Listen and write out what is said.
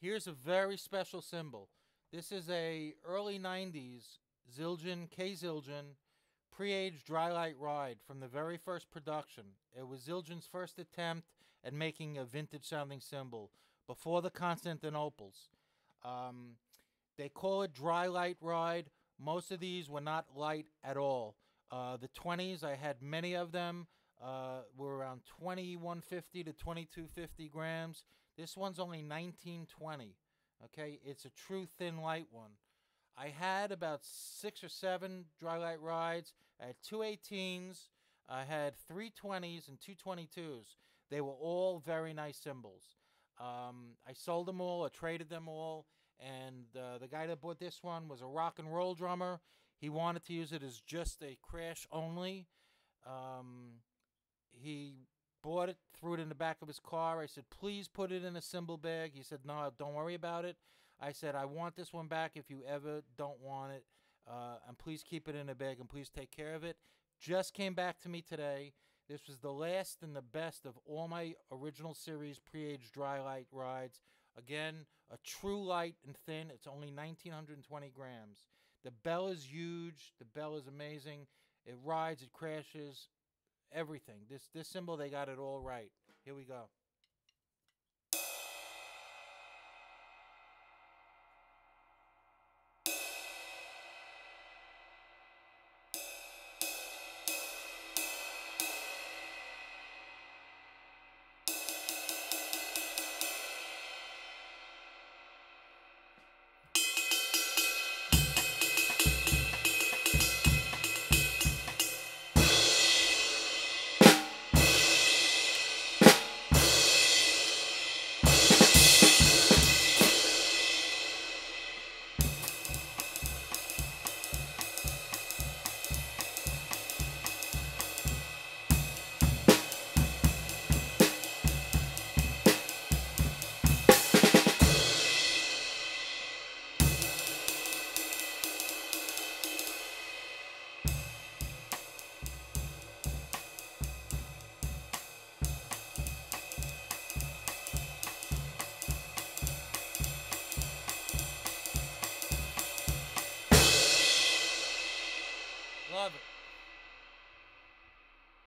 Here's a very special cymbal. This is a early 90s Zildjian, K Zildjian, pre-aged dry light ride from the very first production. It was Zildjian's first attempt at making a vintage sounding cymbal before the Constantinoples. Um, they call it dry light ride. Most of these were not light at all. Uh, the 20s, I had many of them, uh, were around 2150 to 2250 grams. This one's only 1920. Okay, it's a true thin light one. I had about six or seven dry light rides. I had two 18s. I had three 20s and two 22s. They were all very nice cymbals. Um, I sold them all, I traded them all, and uh, the guy that bought this one was a rock and roll drummer. He wanted to use it as just a crash only. Um, he bought it, threw it in the back of his car. I said, please put it in a cymbal bag. He said, no, don't worry about it. I said, I want this one back if you ever don't want it. Uh, and please keep it in a bag and please take care of it. Just came back to me today. This was the last and the best of all my original series pre-aged dry light rides. Again, a true light and thin. It's only 1920 grams. The bell is huge. The bell is amazing. It rides, it crashes, everything. This this cymbal, they got it all right. Here we go. love it.